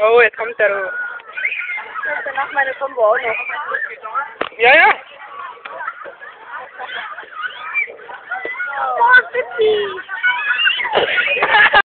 Oh, jetzt kommt der. Ich danach meine Kombo auch noch. Ja, ja. Oh, Pippi.